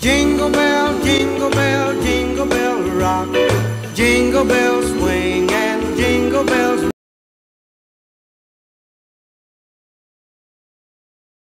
Jingle bell, jingle bell, jingle bell rock. Jingle bells swing and jingle bells